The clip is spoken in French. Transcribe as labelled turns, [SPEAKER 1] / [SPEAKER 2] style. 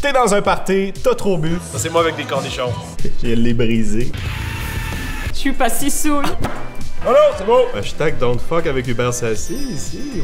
[SPEAKER 1] T'es dans un party, t'as trop bu,
[SPEAKER 2] c'est moi avec des cornichons.
[SPEAKER 1] je les brisé.
[SPEAKER 3] Je suis pas si saoul.
[SPEAKER 1] Oh c'est beau!
[SPEAKER 4] Hashtag don't fuck avec Hubert Sassi ici.